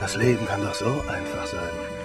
Das Leben kann doch so einfach sein.